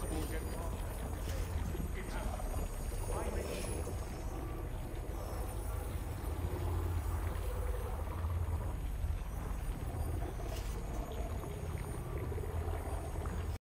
Where's